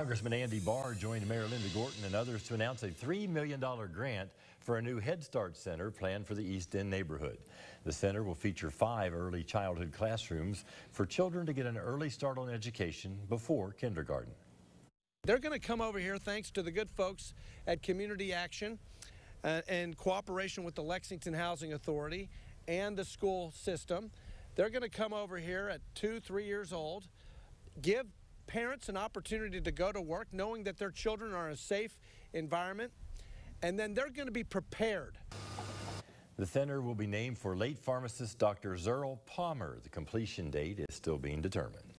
Congressman Andy Barr joined Mayor Linda Gorton and others to announce a $3 million grant for a new Head Start center planned for the East End neighborhood. The center will feature five early childhood classrooms for children to get an early start on education before kindergarten. They're going to come over here thanks to the good folks at Community Action uh, in cooperation with the Lexington Housing Authority and the school system. They're going to come over here at two, three years old, give parents an opportunity to go to work knowing that their children are in a safe environment, and then they're going to be prepared. The center will be named for late pharmacist Dr. Zirl Palmer. The completion date is still being determined.